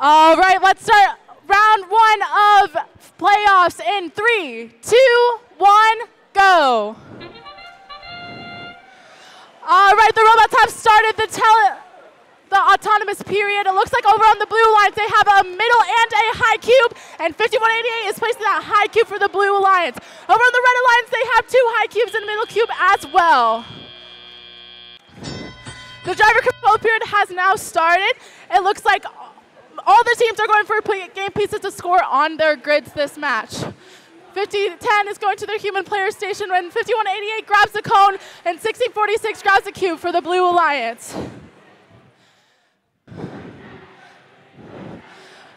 All right, let's start round one of playoffs in three, two, one, go. All right, the robots have started the tele the autonomous period. It looks like over on the blue lines they have a middle and a high cube, and 5188 is placing that high cube for the blue alliance. Over on the red alliance they have two high cubes and a middle cube as well. The driver control period has now started. It looks like all the teams are going for game pieces to score on their grids this match. 5010 is going to their human player station when 5188 grabs the cone and 1646 grabs the cube for the Blue Alliance.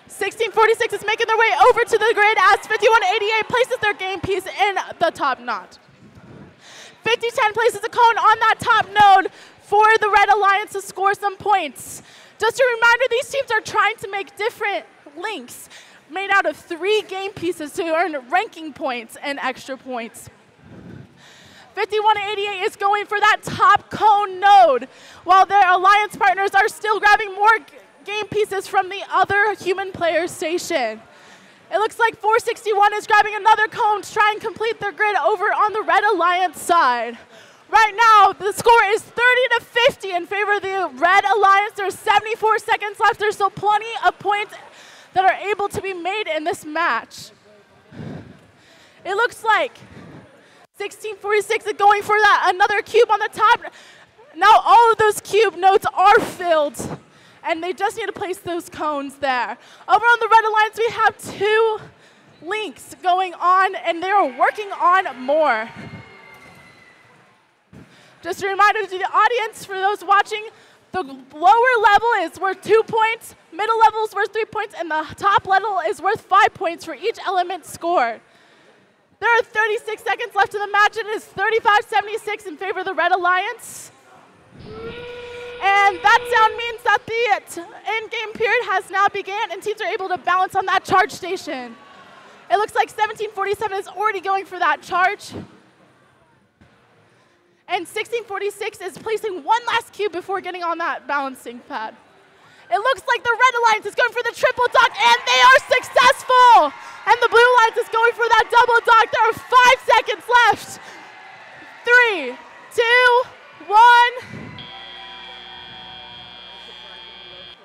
1646 is making their way over to the grid as 5188 places their game piece in the top node. 5010 places a cone on that top node for the Red Alliance to score some points. Just a reminder, these teams are trying to make different links made out of three game pieces to earn ranking points and extra points. 5188 is going for that top cone node, while their alliance partners are still grabbing more game pieces from the other human player station. It looks like 461 is grabbing another cone to try and complete their grid over on the Red Alliance side. Right now, the score is 30 to 50 in favor of the Red Alliance. There's 74 seconds left. There's still plenty of points that are able to be made in this match. It looks like 1646 is going for that another cube on the top. Now all of those cube nodes are filled, and they just need to place those cones there. Over on the Red Alliance, we have two links going on, and they are working on more. Just a reminder to the audience, for those watching, the lower level is worth two points, middle level is worth three points, and the top level is worth five points for each element scored. There are 36 seconds left in the match. and It is 35-76 in favor of the Red Alliance. And that sound means that the uh, in-game period has now began and teams are able to balance on that charge station. It looks like 1747 is already going for that charge. And 1646 is placing one last cube before getting on that balancing pad. It looks like the Red Alliance is going for the triple dock, and they are successful! And the Blue Alliance is going for that double dock. There are five seconds left. Three, two, one.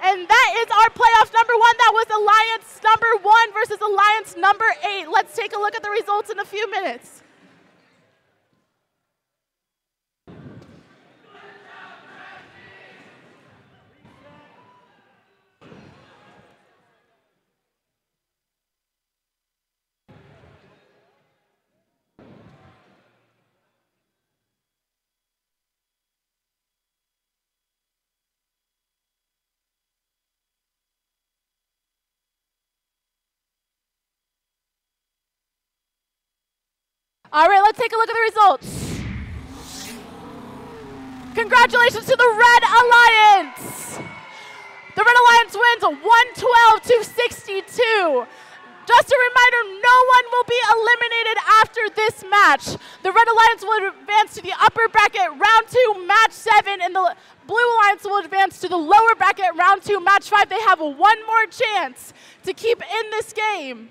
And that is our playoff number one. That was Alliance number one versus Alliance number eight. Let's take a look at the results in a few minutes. All right, let's take a look at the results. Congratulations to the Red Alliance. The Red Alliance wins 112 to 62. Just a reminder, no one will be eliminated after this match. The Red Alliance will advance to the upper bracket, round two, match seven, and the Blue Alliance will advance to the lower bracket, round two, match five. They have one more chance to keep in this game.